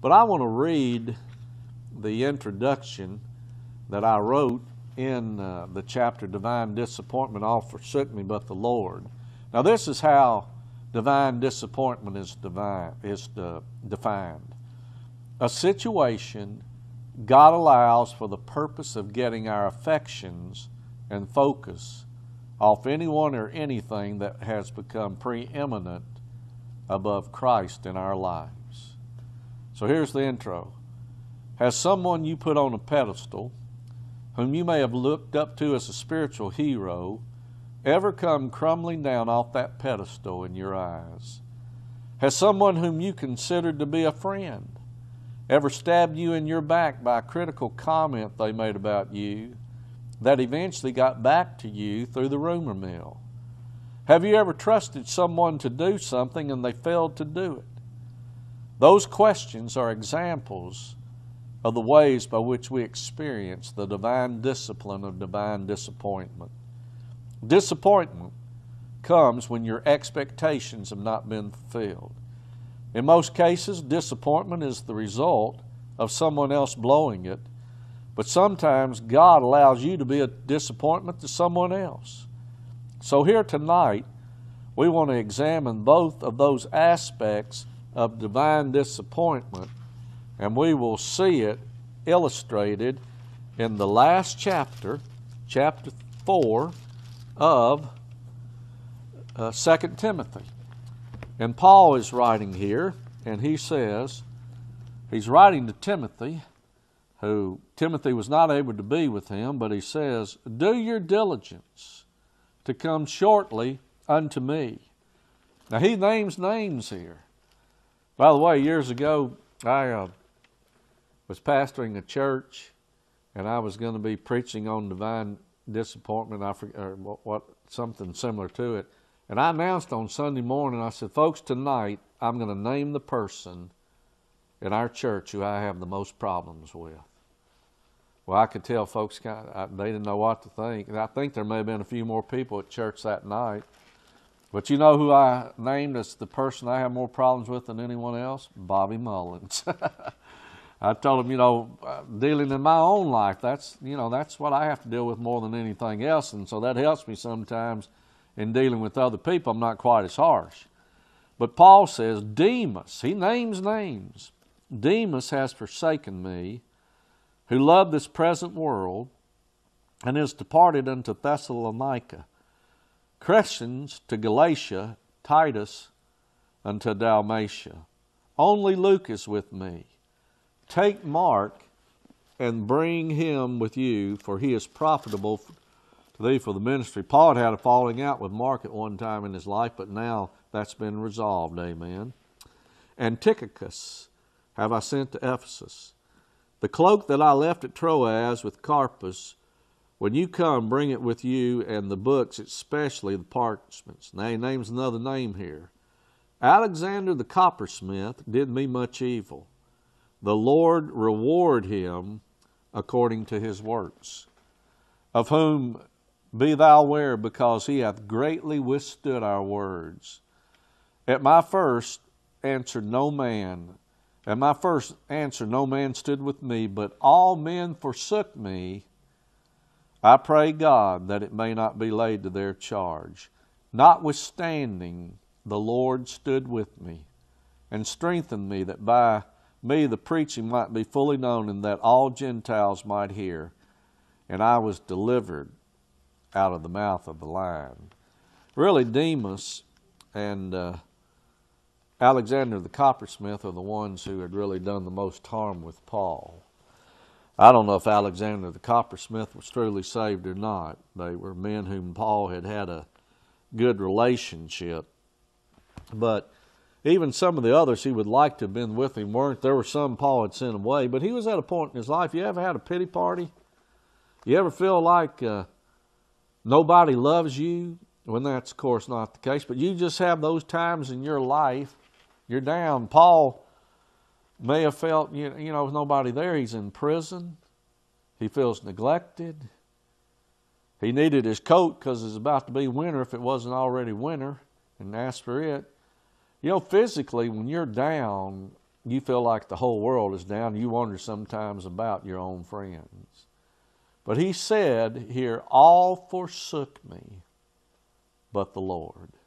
But I want to read the introduction that I wrote in uh, the chapter Divine Disappointment All Forsook Me But the Lord. Now, this is how divine disappointment is, divine, is uh, defined a situation God allows for the purpose of getting our affections and focus off anyone or anything that has become preeminent above Christ in our lives. So here's the intro. Has someone you put on a pedestal, whom you may have looked up to as a spiritual hero, ever come crumbling down off that pedestal in your eyes? Has someone whom you considered to be a friend ever stabbed you in your back by a critical comment they made about you that eventually got back to you through the rumor mill? Have you ever trusted someone to do something and they failed to do it? Those questions are examples of the ways by which we experience the divine discipline of divine disappointment. Disappointment comes when your expectations have not been fulfilled. In most cases, disappointment is the result of someone else blowing it, but sometimes God allows you to be a disappointment to someone else. So, here tonight, we want to examine both of those aspects of divine disappointment, and we will see it illustrated in the last chapter, chapter 4 of uh, 2 Timothy. And Paul is writing here, and he says, he's writing to Timothy, who Timothy was not able to be with him, but he says, Do your diligence to come shortly unto me. Now he names names here. By the way, years ago, I uh, was pastoring a church, and I was going to be preaching on divine disappointment. I forget, or what, what something similar to it. And I announced on Sunday morning, I said, folks, tonight I'm going to name the person in our church who I have the most problems with. Well, I could tell folks kind of, they didn't know what to think. And I think there may have been a few more people at church that night. But you know who I named as the person I have more problems with than anyone else? Bobby Mullins. I told him, you know, uh, dealing in my own life, that's, you know, that's what I have to deal with more than anything else. And so that helps me sometimes in dealing with other people, I'm not quite as harsh. But Paul says, Demas, he names names. Demas has forsaken me, who loved this present world, and is departed unto Thessalonica. Crescens to Galatia, Titus unto Dalmatia. Only Luke is with me. Take Mark and bring him with you, for he is profitable to thee for the ministry. Paul had had a falling out with Mark at one time in his life, but now that's been resolved. Amen. And Tychicus have I sent to Ephesus. The cloak that I left at Troas with Carpus, when you come, bring it with you, and the books, especially the parchments. Now he names another name here. Alexander the coppersmith did me much evil. The Lord reward him according to his works, of whom be thou aware, because he hath greatly withstood our words. At my first answer no man. At my first answer no man stood with me, but all men forsook me. I pray God that it may not be laid to their charge. Notwithstanding, the Lord stood with me and strengthened me that by me the preaching might be fully known and that all Gentiles might hear. And I was delivered out of the mouth of the lion. Really, Demas and uh, Alexander the coppersmith are the ones who had really done the most harm with Paul. I don't know if Alexander the coppersmith was truly saved or not. They were men whom Paul had had a good relationship. But even some of the others he would like to have been with him weren't. There were some Paul had sent away, but he was at a point in his life. You ever had a pity party? You ever feel like uh, nobody loves you, when that's, of course, not the case, but you just have those times in your life, you're down. Paul may have felt, you, you know, nobody there, he's in prison. He feels neglected. He needed his coat because it's about to be winter if it wasn't already winter and asked for it. You know, physically, when you're down, you feel like the whole world is down. You wonder sometimes about your own friends. But he said here, All forsook me but the Lord.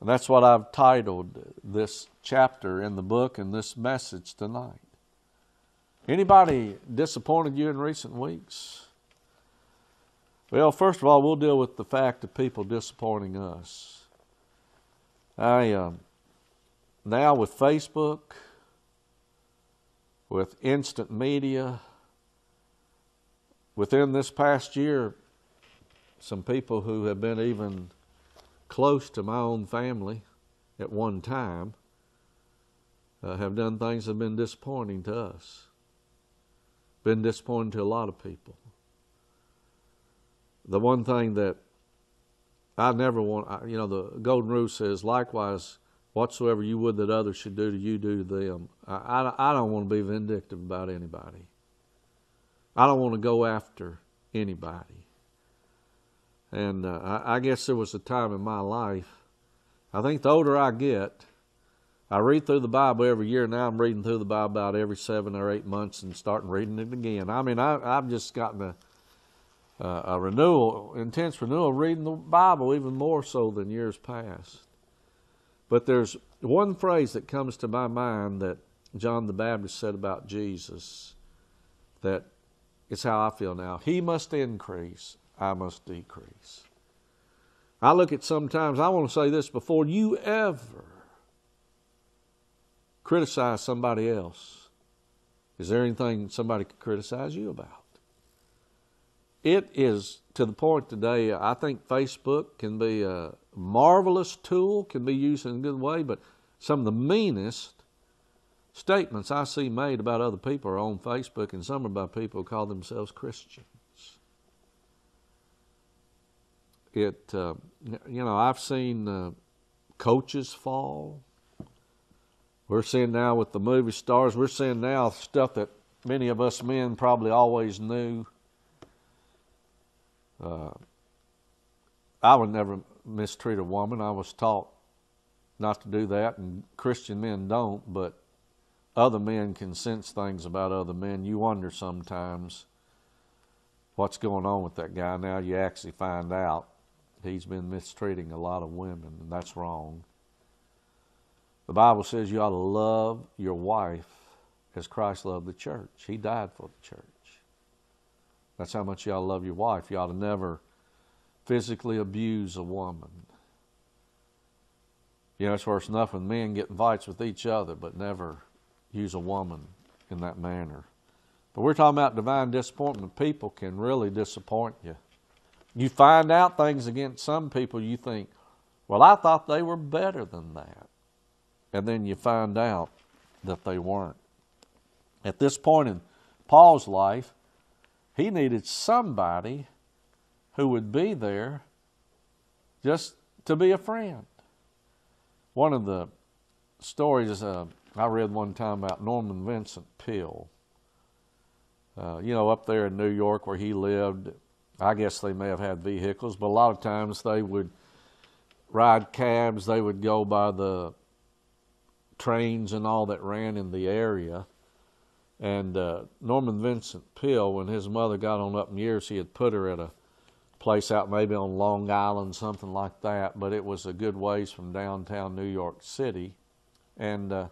And that's what I've titled this chapter in the book and this message tonight. Anybody disappointed you in recent weeks? Well, first of all, we'll deal with the fact of people disappointing us. I um, now with Facebook, with instant media, within this past year, some people who have been even close to my own family at one time uh, have done things that have been disappointing to us, been disappointing to a lot of people. The one thing that I never want, you know, the Golden Rule says, likewise, whatsoever you would that others should do to you, do to them. I, I, I don't want to be vindictive about anybody. I don't want to go after anybody. And uh, I, I guess there was a time in my life, I think the older I get, I read through the Bible every year. Now I'm reading through the Bible about every seven or eight months and starting reading it again. I mean, I, I've just gotten a, uh, a renewal, intense renewal, reading the Bible even more so than years past. But there's one phrase that comes to my mind that John the Baptist said about Jesus that it's how I feel now. He must increase, I must decrease. I look at sometimes, I want to say this before you ever criticize somebody else, is there anything somebody could criticize you about? It is to the point today, I think Facebook can be a marvelous tool, can be used in a good way, but some of the meanest statements I see made about other people are on Facebook, and some are by people who call themselves Christians. It, uh, you know, I've seen uh, coaches fall. We're seeing now with the movie stars, we're seeing now stuff that many of us men probably always knew. Uh, I would never mistreat a woman. I was taught not to do that, and Christian men don't, but other men can sense things about other men. You wonder sometimes what's going on with that guy. Now you actually find out he's been mistreating a lot of women, and that's wrong. The Bible says you ought to love your wife as Christ loved the church. He died for the church. That's how much you ought to love your wife. You ought to never physically abuse a woman. You know, it's worse enough when men get in fights with each other, but never use a woman in that manner. But we're talking about divine disappointment. People can really disappoint you. You find out things against some people, you think, well, I thought they were better than that. And then you find out that they weren't. At this point in Paul's life, he needed somebody who would be there just to be a friend. One of the stories uh, I read one time about Norman Vincent Peale. Uh, you know, up there in New York where he lived, I guess they may have had vehicles, but a lot of times they would ride cabs. They would go by the trains and all that ran in the area. And uh, Norman Vincent Peale, when his mother got on up in years, he had put her at a place out maybe on Long Island, something like that, but it was a good ways from downtown New York City. And uh,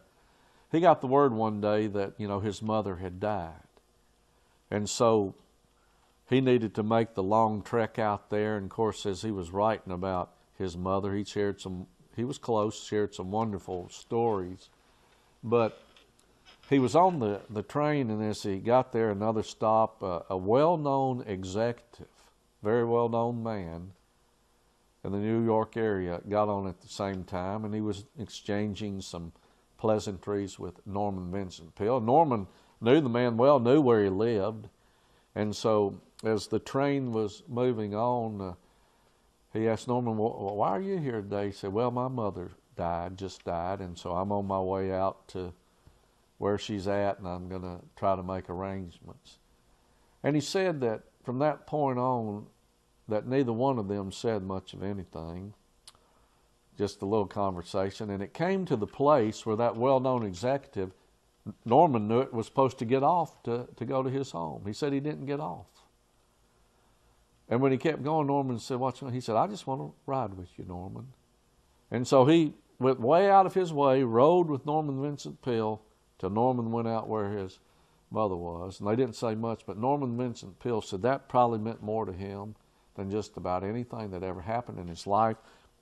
he got the word one day that, you know, his mother had died. And so he needed to make the long trek out there. And of course, as he was writing about his mother, he shared some, he was close, shared some wonderful stories. But he was on the, the train, and as he got there, another stop, uh, a well known executive, very well known man in the New York area, got on at the same time, and he was exchanging some pleasantries with Norman Vincent Peale. Norman knew the man well, knew where he lived, and so as the train was moving on, uh, he asked Norman, well, "Why are you here today?" He said, "Well, my mother died, just died, and so I'm on my way out to where she's at, and I'm going to try to make arrangements." And he said that from that point on, that neither one of them said much of anything. just a little conversation, and it came to the place where that well known executive, Norman knew it, was supposed to get off to, to go to his home. He said he didn't get off. And when he kept going, Norman said, What's He said, I just want to ride with you, Norman. And so he went way out of his way, rode with Norman Vincent Peale till Norman went out where his mother was. And they didn't say much, but Norman Vincent Peale said that probably meant more to him than just about anything that ever happened in his life.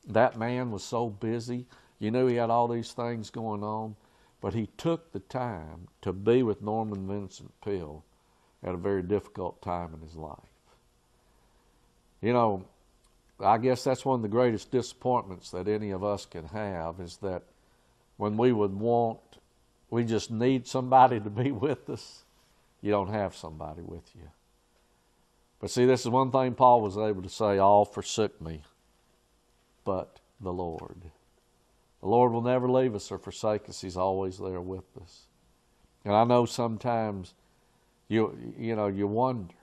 That man was so busy. You knew he had all these things going on, but he took the time to be with Norman Vincent Peale at a very difficult time in his life. You know, I guess that's one of the greatest disappointments that any of us can have is that when we would want, we just need somebody to be with us, you don't have somebody with you. But see, this is one thing Paul was able to say all forsook me, but the Lord. The Lord will never leave us or forsake us. He's always there with us. And I know sometimes you you know you wonder,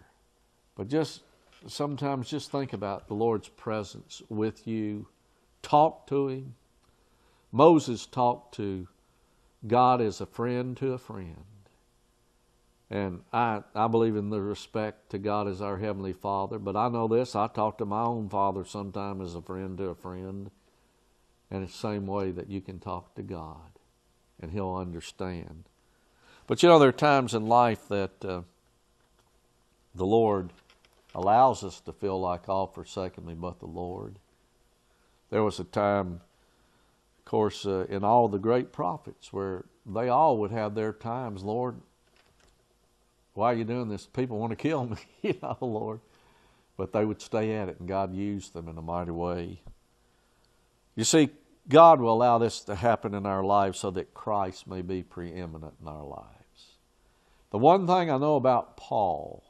but just sometimes just think about the Lord's presence with you. Talk to Him. Moses talked to God as a friend to a friend. And I, I believe in the respect to God as our Heavenly Father, but I know this I talk to my own father sometime as a friend to a friend. And it's the same way that you can talk to God and He'll understand. But you know, there are times in life that uh, the Lord allows us to feel like all forsaken me but the Lord. There was a time, of course, uh, in all the great prophets where they all would have their times, Lord, why are you doing this? People want to kill me, you know, Lord. But they would stay at it, and God used them in a mighty way. You see, God will allow this to happen in our lives so that Christ may be preeminent in our lives. The one thing I know about Paul,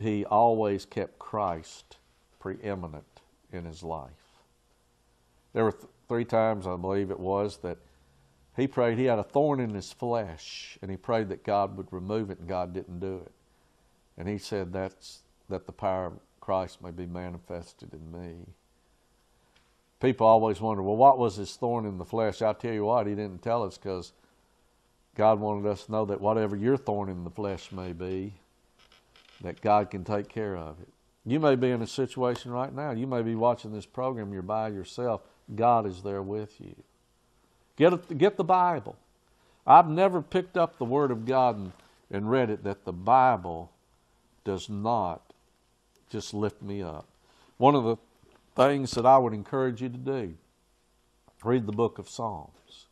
he always kept Christ preeminent in his life. There were th- three times, I believe it was, that he prayed, he had a thorn in his flesh, and he prayed that God would remove it, and God didn't do it. And he said, That's that the power of Christ may be manifested in me. People always wonder, well, what was his thorn in the flesh? I tell you what, he didn't tell us because God wanted us to know that whatever your thorn in the flesh may be, that God can take care of it. You may be in a situation right now. You may be watching this program. You're by yourself. God is there with you. Get, it, get the Bible. I've never picked up the Word of God and, and read it that the Bible does not just lift me up. One of the things that I would encourage you to do read the book of Psalms.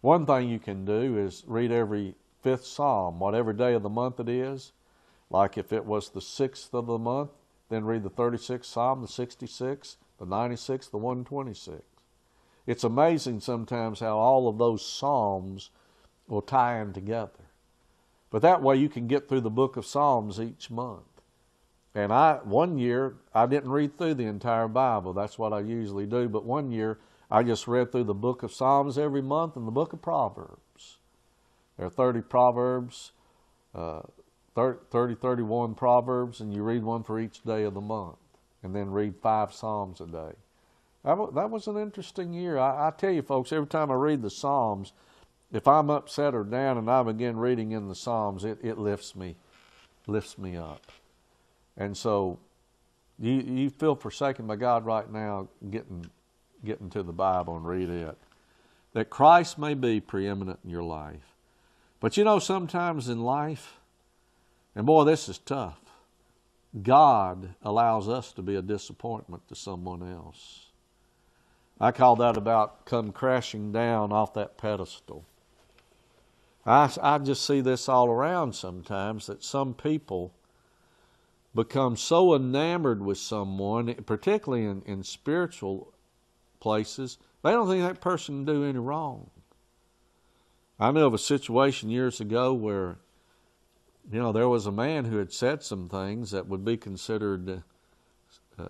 One thing you can do is read every fifth psalm, whatever day of the month it is. Like if it was the sixth of the month, then read the 36th psalm, the 66th, the 96th, the 126th. It's amazing sometimes how all of those Psalms will tie in together. But that way you can get through the book of Psalms each month. And I one year I didn't read through the entire Bible. That's what I usually do. But one year I just read through the book of Psalms every month and the book of Proverbs. There are 30 Proverbs, uh, 30, 30, 31 Proverbs, and you read one for each day of the month. And then read five Psalms a day. That was an interesting year. I, I tell you, folks, every time I read the Psalms, if I'm upset or down and I begin reading in the Psalms, it, it lifts me, lifts me up. And so you, you feel forsaken by God right now, getting, getting to the Bible and read it. That Christ may be preeminent in your life. But you know, sometimes in life, and boy, this is tough, God allows us to be a disappointment to someone else. I call that about come crashing down off that pedestal. I, I just see this all around sometimes that some people become so enamored with someone, particularly in, in spiritual places, they don't think that person can do any wrong. I knew of a situation years ago where, you know, there was a man who had said some things that would be considered uh,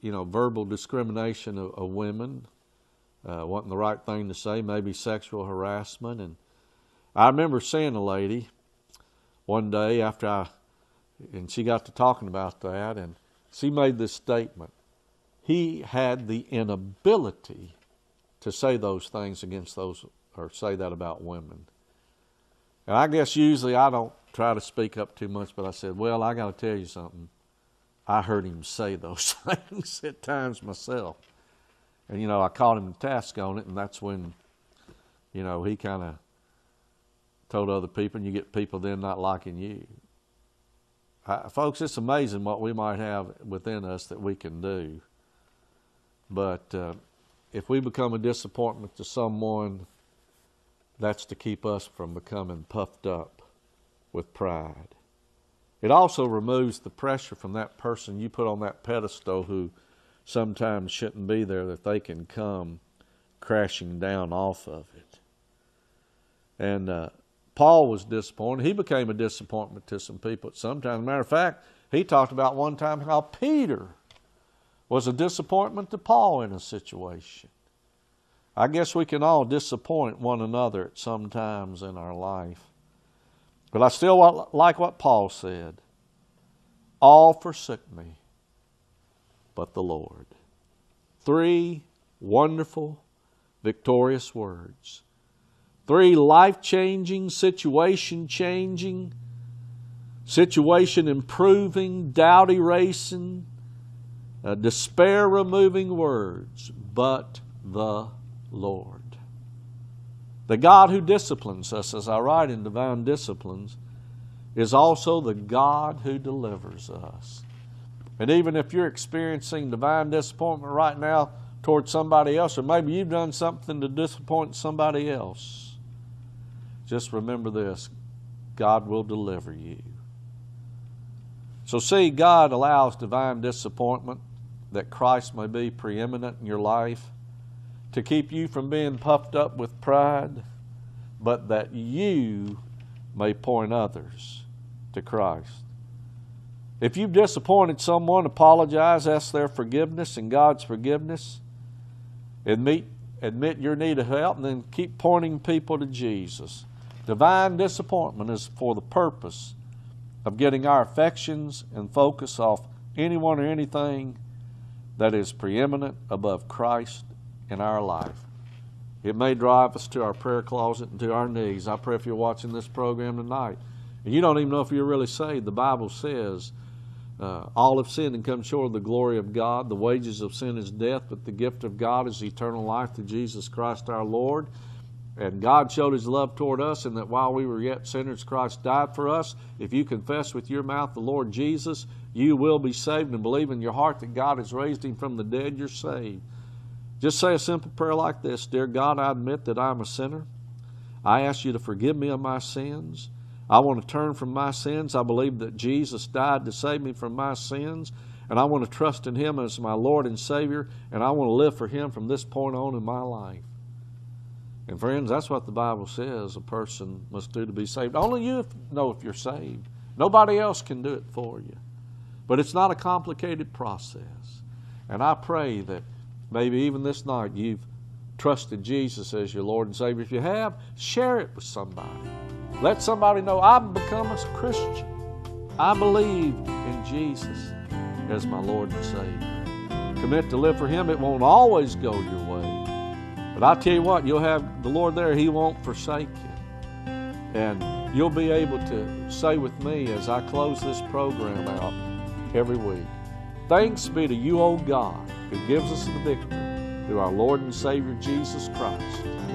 you know, verbal discrimination of, of women, uh, wasn't the right thing to say, maybe sexual harassment. And I remember seeing a lady one day after I, and she got to talking about that, and she made this statement he had the inability to say those things against those or say that about women. And I guess usually I don't try to speak up too much, but I said, Well, I got to tell you something. I heard him say those things at times myself. And, you know, I caught him to task on it, and that's when, you know, he kind of told other people, and you get people then not liking you. I, folks, it's amazing what we might have within us that we can do. But uh, if we become a disappointment to someone, that's to keep us from becoming puffed up with pride. It also removes the pressure from that person you put on that pedestal who sometimes shouldn't be there, that they can come crashing down off of it. And uh, Paul was disappointed. He became a disappointment to some people sometimes. matter of fact, he talked about one time how Peter was a disappointment to Paul in a situation. I guess we can all disappoint one another at some times in our life. But I still like what Paul said all forsook me, but the Lord. Three wonderful, victorious words. Three life changing, situation changing, situation improving, doubt erasing, uh, despair removing words, but the Lord. The God who disciplines us, as I write in Divine Disciplines, is also the God who delivers us. And even if you're experiencing divine disappointment right now towards somebody else, or maybe you've done something to disappoint somebody else, just remember this God will deliver you. So, see, God allows divine disappointment that Christ may be preeminent in your life, to keep you from being puffed up with pride, but that you may point others to Christ. If you've disappointed someone, apologize, ask their forgiveness and God's forgiveness. Admit, admit your need of help, and then keep pointing people to Jesus. Divine disappointment is for the purpose of getting our affections and focus off anyone or anything that is preeminent above Christ in our life. It may drive us to our prayer closet and to our knees. I pray if you're watching this program tonight and you don't even know if you're really saved, the Bible says, uh, all have sinned and come short of the glory of God. The wages of sin is death, but the gift of God is eternal life through Jesus Christ our Lord. And God showed his love toward us, and that while we were yet sinners, Christ died for us. If you confess with your mouth the Lord Jesus, you will be saved and believe in your heart that God has raised him from the dead, you're saved. Just say a simple prayer like this Dear God, I admit that I'm a sinner. I ask you to forgive me of my sins. I want to turn from my sins. I believe that Jesus died to save me from my sins. And I want to trust in Him as my Lord and Savior. And I want to live for Him from this point on in my life. And friends, that's what the Bible says a person must do to be saved. Only you know if you're saved. Nobody else can do it for you. But it's not a complicated process. And I pray that maybe even this night you've trusted Jesus as your Lord and Savior. If you have, share it with somebody. Let somebody know I've become a Christian. I believe in Jesus as my Lord and Savior. Commit to live for Him. It won't always go your way. But I tell you what, you'll have the Lord there. He won't forsake you. And you'll be able to say with me as I close this program out every week. Thanks be to you, O God, who gives us the victory through our Lord and Savior Jesus Christ.